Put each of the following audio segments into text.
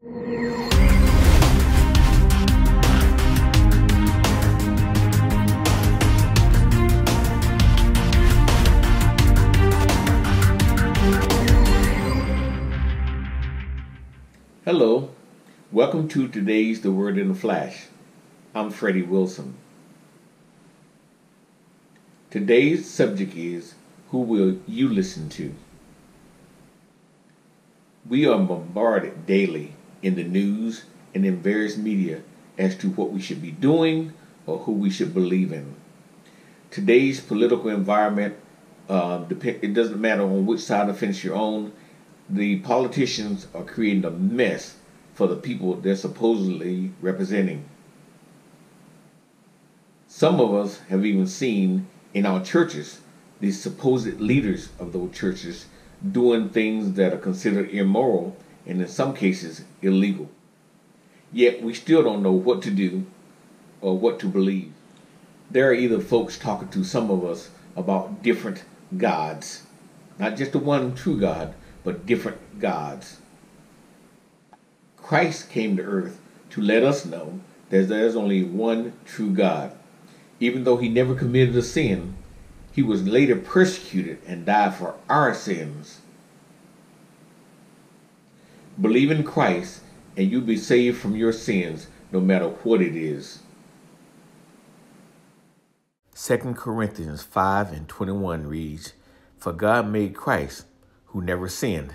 Hello, welcome to today's The Word in the Flash. I'm Freddy Wilson. Today's subject is Who will you listen to? We are bombarded daily in the news and in various media as to what we should be doing or who we should believe in. Today's political environment, uh, it doesn't matter on which side of the fence you're on, the politicians are creating a mess for the people they're supposedly representing. Some of us have even seen in our churches the supposed leaders of those churches doing things that are considered immoral and in some cases illegal. Yet we still don't know what to do or what to believe. There are either folks talking to some of us about different gods, not just the one true God, but different gods. Christ came to earth to let us know that there's only one true God. Even though he never committed a sin, he was later persecuted and died for our sins. Believe in Christ and you'll be saved from your sins no matter what it is. 2 Corinthians 5 and 21 reads, For God made Christ, who never sinned,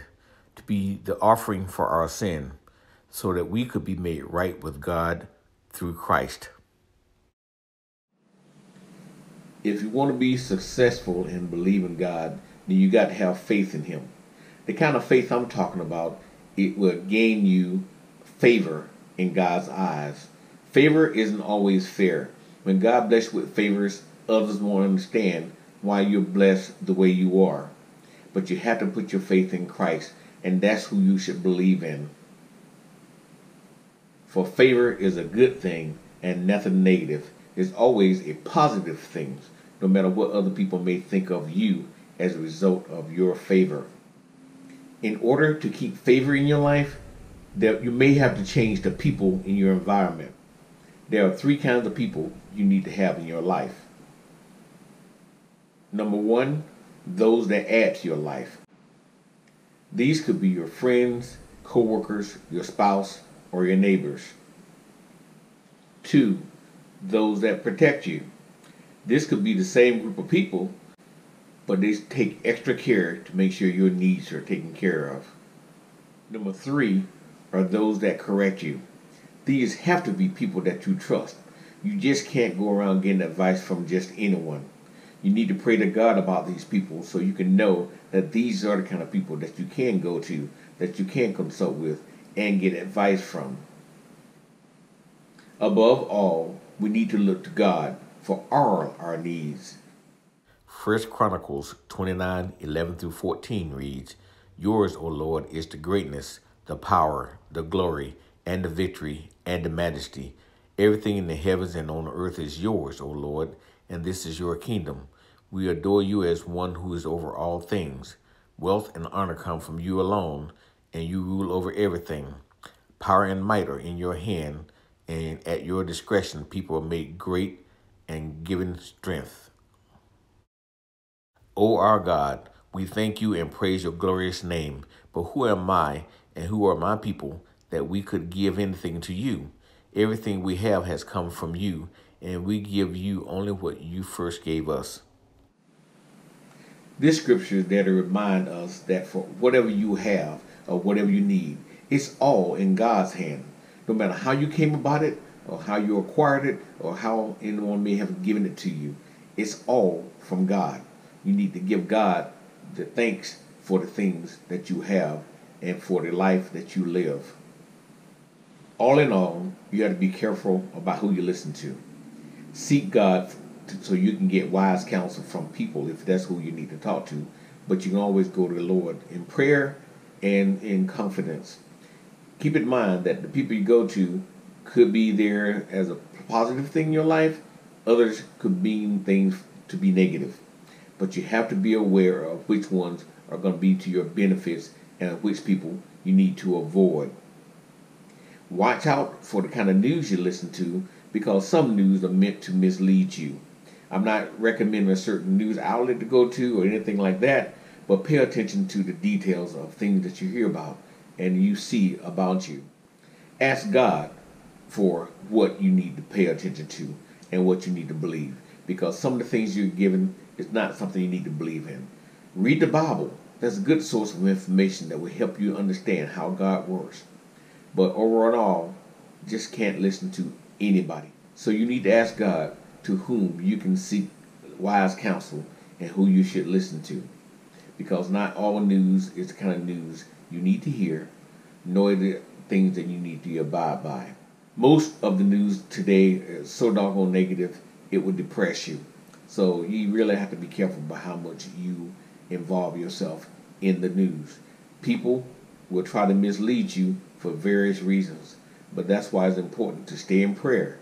to be the offering for our sin, so that we could be made right with God through Christ. If you want to be successful in believing God, then you got to have faith in Him. The kind of faith I'm talking about, it will gain you favor in God's eyes. Favor isn't always fair. When God bless you with favors, others won't understand why you're blessed the way you are. But you have to put your faith in Christ, and that's who you should believe in. For favor is a good thing and nothing negative. It's always a positive thing, no matter what other people may think of you as a result of your favor. In order to keep favor in your life, that you may have to change the people in your environment. There are three kinds of people you need to have in your life. Number one, those that add to your life. These could be your friends, co-workers, your spouse, or your neighbors. Two, those that protect you. This could be the same group of people, but they take extra care to make sure your needs are taken care of. Number three, are those that correct you. These have to be people that you trust. You just can't go around getting advice from just anyone. You need to pray to God about these people so you can know that these are the kind of people that you can go to, that you can consult with, and get advice from. Above all, we need to look to God for all our needs. First Chronicles 29 11 through 14 reads, Yours, O Lord, is the greatness the power, the glory, and the victory, and the majesty. Everything in the heavens and on earth is yours, O Lord, and this is your kingdom. We adore you as one who is over all things. Wealth and honor come from you alone, and you rule over everything. Power and might are in your hand, and at your discretion people are made great and given strength. O our God, we thank you and praise your glorious name. But who am I and who are my people that we could give anything to you? Everything we have has come from you, and we give you only what you first gave us. This scripture is there to remind us that for whatever you have or whatever you need, it's all in God's hand. No matter how you came about it, or how you acquired it, or how anyone may have given it to you, it's all from God. You need to give God the thanks for the things that you have and for the life that you live. All in all, you got to be careful about who you listen to. Seek God so you can get wise counsel from people if that's who you need to talk to. But you can always go to the Lord in prayer and in confidence. Keep in mind that the people you go to could be there as a positive thing in your life, others could mean things to be negative. But you have to be aware of which ones are going to be to your benefits and which people you need to avoid. Watch out for the kind of news you listen to because some news are meant to mislead you. I'm not recommending a certain news outlet to go to or anything like that, but pay attention to the details of things that you hear about and you see about you. Ask God for what you need to pay attention to and what you need to believe because some of the things you're given is not something you need to believe in. Read the Bible. That's a good source of information that will help you understand how God works. But overall, just can't listen to anybody. So you need to ask God to whom you can seek wise counsel and who you should listen to. Because not all news is the kind of news you need to hear, nor the things that you need to abide by. Most of the news today is so doggone negative, it would depress you. So you really have to be careful about how much you involve yourself in the news. People will try to mislead you for various reasons, but that's why it's important to stay in prayer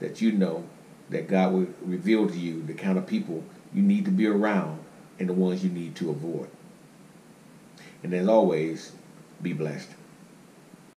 that you know that God will reveal to you the kind of people you need to be around and the ones you need to avoid. And as always, be blessed.